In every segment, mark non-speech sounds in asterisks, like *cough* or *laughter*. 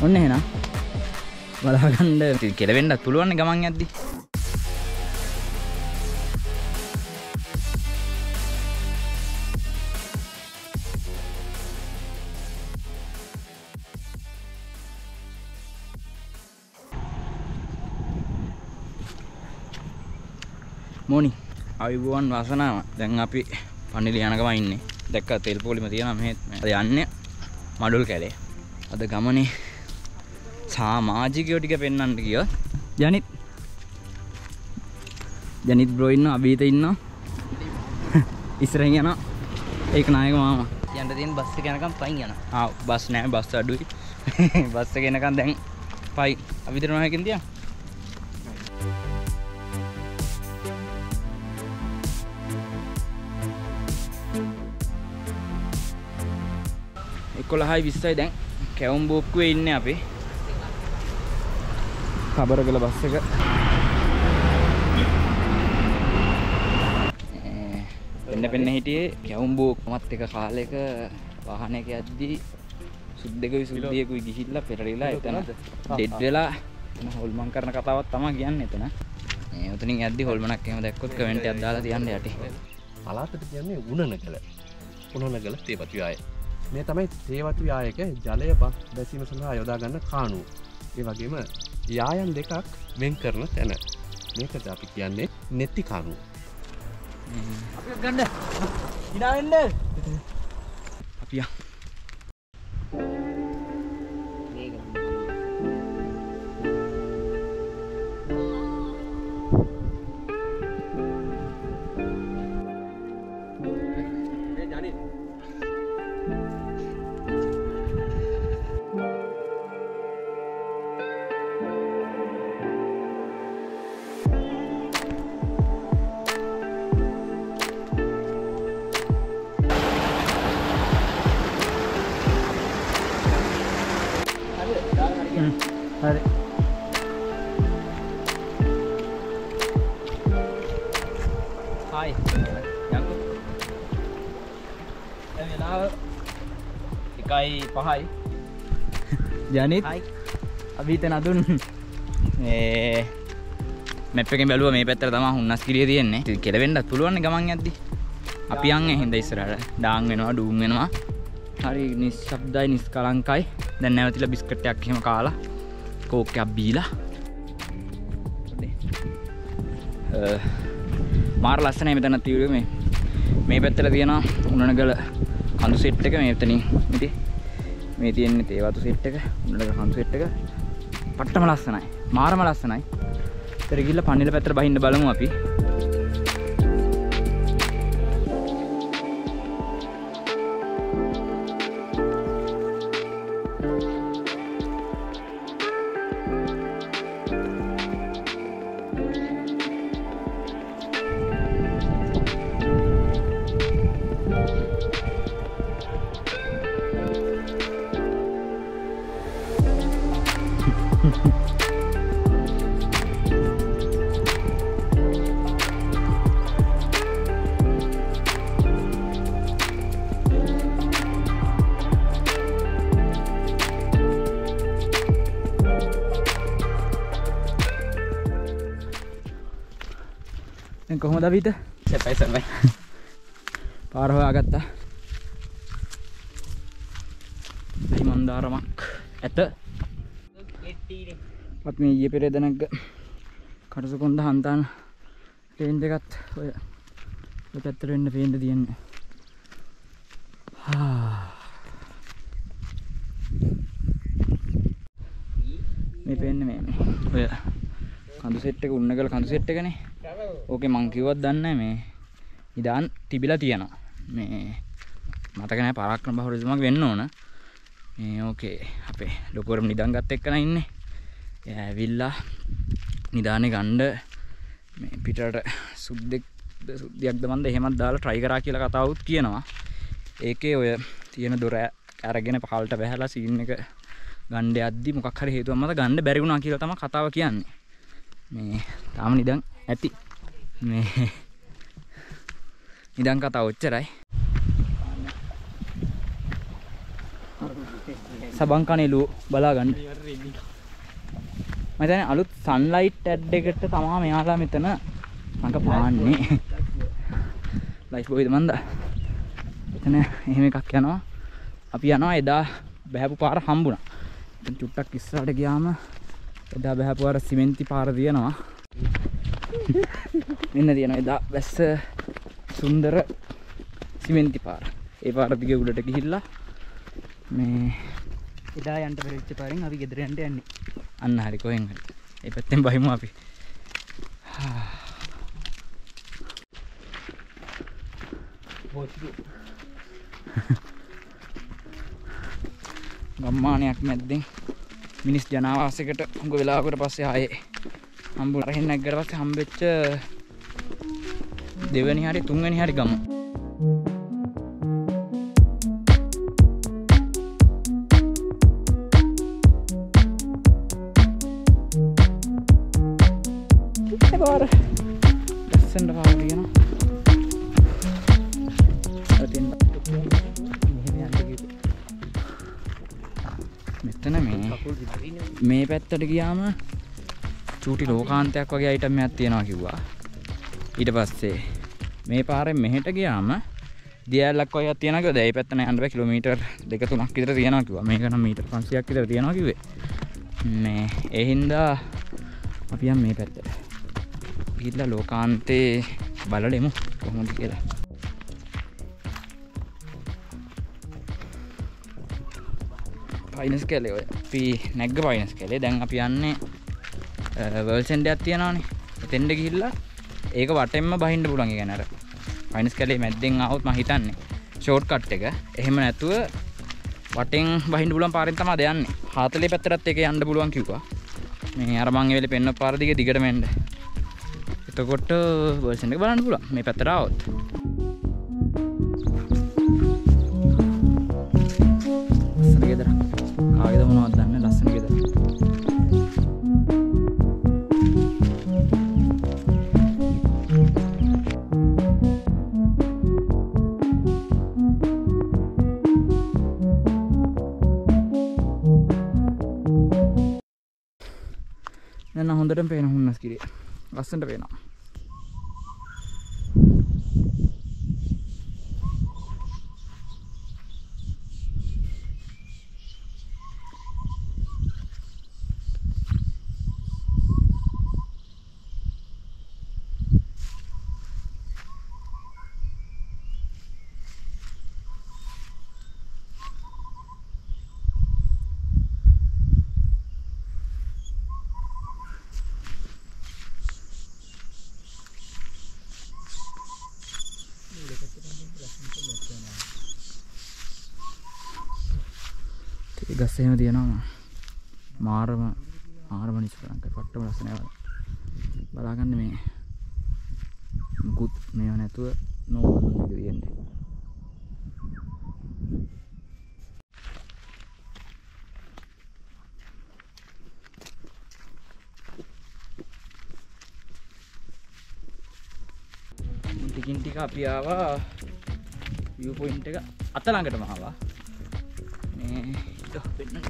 ඔන්න එහෙනම්. බලාගන්න කෙලවෙන්නත් පුළුවන් ගමන් යද්දි. මෝනි? අවිබුවන් වසනාව. දැන් අපි පණිලි යනකම ඉන්නේ. දැක්ක තෙල් පොලිම තියෙනවා මෙහෙත්. යන්නේ මඩුල් කැලේ. අද ගමනේ සාමාජිකයෝ ටික පෙන්වන්න ගියොත්. ජනිත්. ජනිත් බ්‍රෝ ඉන්නවා අභීත ඉන්නවා. ඉස්සරහින් යනවා. ඒක නායක මාමා. යන්න තියෙන බස් එක යනකම් පයින් යනවා. ආ බස් නෑ බස් අඩුයි. *laughs* බස් එක එනකන් දැන් පයි අවිතර නොහැකින් තියන් එකොළහයි විස්සයි දැන්. කැවුම් බෝක්කුවේ ඉන්න අපි කබරගල බස් එක. පෙන්න පෙන්න හිටියේ කැවුම් බෝක්මත් එක කාලෙක වාහනයක යද්දී සුද්දෙකුයි සුද්දියකුයි ගිහිල්ලා පෙරලිලා එතන ඩෙඩ් වෙලා හොල්මන් කරන කතාවක් තමයි කියන්නේ එතන. මේ උතනින් යද්දි හොල්මනක් එහෙම දැක්කොත් කමෙන්ට් එකක් දාලා තියන්න යටි. පලාතට කියන්නේ උනනගල උනනගල තේපතු යාය මේ තමයි තේවතු යායක ජලය බස් බැසීම සඳහා යොදාගන්න කානු ඒ වගේම යායන් දෙකක් වෙන් කරන තැන මේකද අපි කියන්නේ නෙත්ති අපි ගන්න. ඉනාවෙන්න. අපි හායි යන්කෝ දැන් වෙලාව එකයි පහයි ජනිත් හයි. අභීත නදුන් ඒ මැප් එකෙන් බැලුවා මේ පැත්තට තමයි හුන්නස් කිරිය තියෙන්නේ කෙලවෙන්නත් පුළුවන් ගමන් යද්දි අපි යන් හින්ද ඉස්සරහට ඩාන් වෙනවා ඩූම් වෙනවා හරි නිශ්ශබ්දයි නිස්කලංකයි දැන් නැවතිලා බිස්කට් එකක් එහෙම කාලා කෝක් එකක් බීලා මාර ලස්සනයි මෙතන තියුවේ මේ. මේ පැත්තට තියෙනවා උණනගල කඳු සෙට් එක. මේ එතනින් ඉතින් මේ තියෙන්නේ තේවතු සෙට් එක උණනගල කඳු සෙට් එක. පට්ටම ලස්සනයි. මාරම ලස්සනයි. ඉතින් ගිහිල්ලා පන්නිල පැත්තට බහින්න බලමු අපි. කොහොමද අපිට? සැපයි සැපයි. පාර හොයාගත්තා. ඇයි මන්දාරමක්. ඇත අප මේ ඊයේ පෙරේද නැග්ග කටුසුකොන්ද හන්තාන රේන්ජ් එකත් ඔය පැත්තට වෙන්න පේන්න තියෙන්නේ. මේ පේන්නේ මේ. ඔය කඳු සෙට් එක උන්නගල කඳු සෙට් එකනේ. ඕකේ මං කිව්වත් දන්නේ මේ. ඉදාන් තිබිලා තියෙනවා. මේ මතක නැහැ පරාක්‍රම බහුරතුමක් වෙන්න ඕන. මේ ඕකේ අපේ ලොකුවරම නිදන් ගත්ත එක්කන ඉන්නේ ඇවිල්ලා නිදානේ ගණ්ඩ මේ පිටට සුද්දෙක්ද සුද්දියක්ද මන්ද එහෙමත් දාලා ට්‍රයි කරා කියලා කතාවුත් කියනවා. ඒකේ ඔය තියෙන දොර අරගෙන පහළට බැහැලා සීන් එක ගණ්ඩ යද්දි මොකක් හරි හේතුවක් මත ගණ්ඩ බැරි වුණා කියලා තමයි කතාව කියන්නේ. මේ තාම නිදන් ඇති. මේ නිදන් කතා ඔච්චරයි. සබන් කනෙලු බලා ගන්න මම හිතන්නේ අලුත් සන්ලයිට් ඇඩ් එකට තමයි මෙයාලා මෙතන මඟ පාන්නේ. ලයිෆ් බොයිද මන්ද? එතන එහෙම එකක් යනවා. අපි යනවා එදා බහැපු පාර හම්බුණා. ඉතින් චුට්ටක් ඉස්සරහට ගියාම එදා බහැපු අර සිමෙන්ති පාර තියෙනවා මෙන්න තියෙනවා එදා වැස්ස සුන්දර සිමෙන්ති පාර. ඒ පාර දිගේ උඩට ගිහිල්ලා මේ එදා යන්ට පෙරච්ච පාරෙන් අපි ගෙදර යන්න යන්නේ. අන්න හරි කොහෙන් හරි. ඒ පැත්තෙන් බහිමු අපි. *sighs* ගම්මානයක් මැද්දෙන් මිනිස් ජනාවාසයකට හුඟ වෙලාවකට පස්සේ ආයේ. හම්බුන රහින් නැග්ගට පස්සේ හම්බෙච්ච දෙවැනි හරි තුන්වැනි හරි ගම. පාර ලස්සන්ට පාර තියෙනවා අර තියෙන මෙහෙම යන්න කිව්වේ. මෙතන මේ මේ පැත්තට ගියාම චූටි ලෝකාන්තයක් වගේ අයිටම් එකක් තියෙනවා කිව්වා. ඊට පස්සේ මේ පාරෙන් මෙහෙට ගියාම දියැලක් වගේ තියෙනවා කිව්වා. දැන් මේ පැත්ත නෑ යන්න බෑ. කිලෝමීටර් දෙක තුනක් විතර තියෙනවා කිව්වා. මේක නම් මීටර් 500ක් විතර තියෙනවා කිව්වේ. මේ ඒ හින්දා අපි යන් මේ පැත්තට ගිහිල්ලා ලෝකාන්තේ බලලෙමු කොහොමද කියලා. පයිනස් කැලේ ඔය. අපි නැග්ග පයිනස් කැලේ. දැන් අපි යන්නේ වර්ල් සෙන්ඩයක් තියෙනවානේ. එතෙන්ට ගිහිල්ලා ඒක වටෙන්ම බහින්න පුළුවන්. ඒ කියන්නේ අර පයිනස් කැලේ මැද්දෙන් ආවොත් මම හිතන්නේ ෂෝට් කට් එක. එහෙම නැතුව වටෙන් බහින්න පුළුවන් පාරෙන් තමයි අද යන්නේ. හාතලේ පැත්තටත් ඒක යන්න පුළුවන් කිව්වා. මේ අර මං ඒ වෙලේ පෙන්න පාර දිගේ දිගටම එන්න. එතකොට වර්ෂන් එක බලන්න පුළුවන්. මේ පැත්තට ආවොත්. ලස්සන ගෙදර. කාගෙද මොනවද දන්නේ? ලස්සන ගෙදර. දැන් හොඳටම පේන හුන්නස් කිරිය. ලස්සනට පේනවා තේ ගස් එහෙම තියෙනවා මාරම මාරම නිස්පලංක පට්ටම ලස්සනයි බලාගන්න මේ මුකුත් මේව නැතුව නෝමල් එක තියෙන්නේ. ටිකින් ටික අපි ආවා. View point එක අත ළඟටම ආවා. මේ ඉත පෙන්නට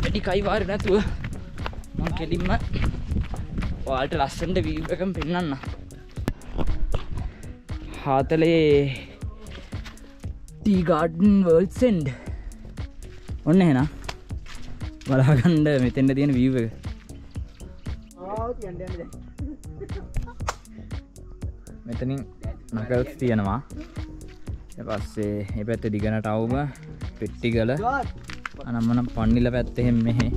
වැඩි කයිවාර නැතුව මං කෙලින්ම ඔයාලට ලස්සන්ට වීව එකම පෙන්න්න හාතලේ ටීගාඩන් වර්ල් සෙන්ඩ් ඔන්න එහෙනම් බලාගණ්ඩ මෙතෙන්ට තියෙන වීව එක. මෙතනින් නකල්ස් තියෙනවා. පස්සේ ඒ පැත්ත දිගනට අවුම පෙට්ටිගල. අනම්මන පන්නිල පැත්තහෙම මෙහෙ.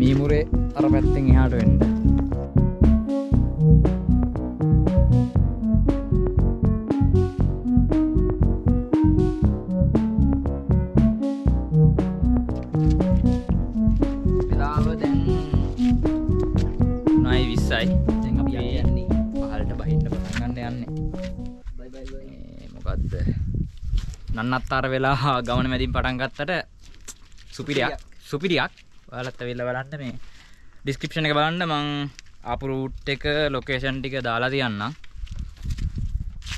මීමුරේ අර පැත්තෙන් එහාට වෙන්න. විස්සයි. පහලට බහින්න පටන් ගන්න යන්නේ. මොකක්ද නන්නත්තර වෙලා ගමන මැදින් පටන් ගත්තට සුපිරියක්. සුපිරියක්. ඔයාලත් ඇවිල්ලා බලන්න මේ ඩිස්ක්‍රිප්ෂන් එක බලන්න. මං ආපු රූට් එක ලොකේෂන් ටික දාලා තියන්නම්.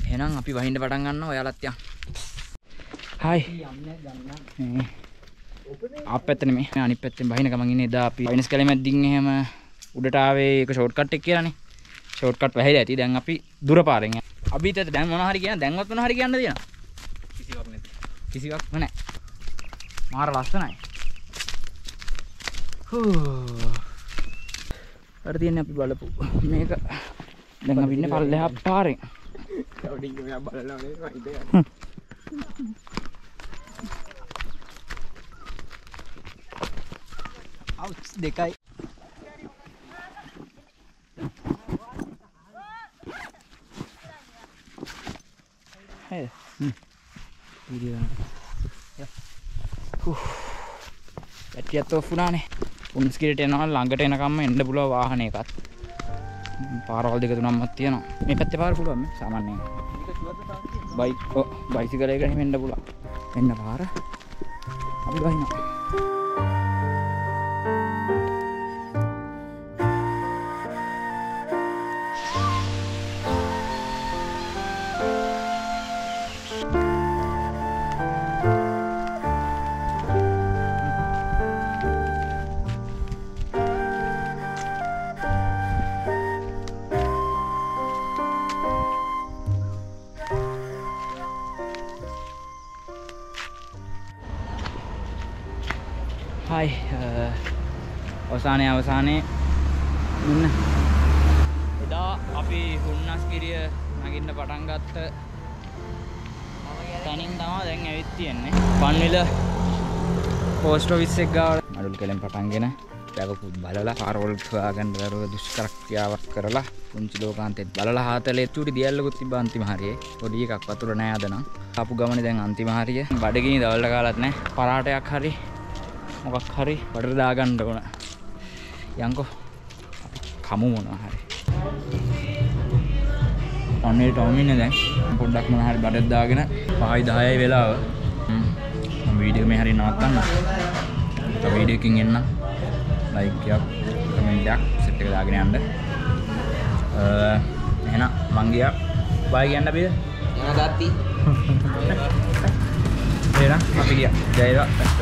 එහෙනම් අපි වහින්න පටන් ගන්නවා. ඔයාලත් යන්න හයි අප පැත්තනේ මේ අනිත් පැත්තෙන් බහින ගමන් ඉන්නේ. එදා අපි වෙනස් කලේ මැද්දින් එහෙම උඩට ආවේ ඒක ෂෝට් කට් එක කියලානේ. ෂෝට් කට් වැහිලා ඇති. දැන් අපි දුර පාරෙන් යනවා. අභිත් ඇත්ත දැන් මොනවා හරි කියන දැන්වත් මොනවා හරි කියන්න කිසිවක් නැති කිසිවක් නැහැ. මාර ලස්සනයි. හූ. අර තියන්නේ අපි බලපු මේක. දැන් අපි ඉන්නේ පල්ලෙහා පාරෙන් කවුඩින් මෙයා බලලා නේ මයිද අවුට්ස් දෙකයි හරිද වීඩියෝ ඇටියත් ඔෆ් වුණානේ උන්ස්කිරට එනවා ළඟට එනකම්ම එන්න පුළුවන් වාහන එකත් පාරවල් දෙක තුනක්මත් තියෙනවා. මේ පැත්තේ පාර පුළුවන් මේ සාමාන්‍යයෙන්. බයික් ඔව් බයිසිකල් එකකට එහෙම එන්න පුළුවන්. එන්න පාර. අපි බහිනවා. අවසානය අවසානයේ ඉන්න. එදා අපි හුන්නස්කිරිය නගින්න පටන් ගත්ත තැනින් තමා දැන් ඇවිත් තියෙන්නේ. පන්විල පෝස්ට විස් එක් ගාව මඩුල් කලෙන් පටන්ගෙන පැවකුත් බලලා පාරවල් හොයාගන්න දරුව දුෂ්කරක්‍රියාවක් කරලා පුංචි ලෝකාන්තෙත් බලලා හාතලේ චුටි දියල්ලකුත් තිබ්බ අන්තිම හරියේ. පොඩි එකක් වතුර නෑ අදනම් ආපු ගමනේ දැන් අන්තිම හරිය. බඩගිනි දවල්ට කාලත් නෑ. පරාටයක් හරි මොකක් හරි බඩට දාගන්න ඕන යංකෝ අපි කමු මොනවා හරි ඔන්නේ ටොමින්න දැන්. පොඩ්ඩක් මොන හරි බඩට දාගෙන පහයි දහයයි වෙලාව. හ්ම්. මම වීඩියෝ මේ හරි නවත්තන්න. තව වීඩියෝ එකකින් එන්න. ලයික් එකක් කමෙන්ට් එකක් සෙට් එක දාගෙන යන්න. එහෙනම් මං ගියා. බයි කියන්න අපිද? යන ගත්ති. *laughs* එහෙනම් අපි ගියා. ජය වේවා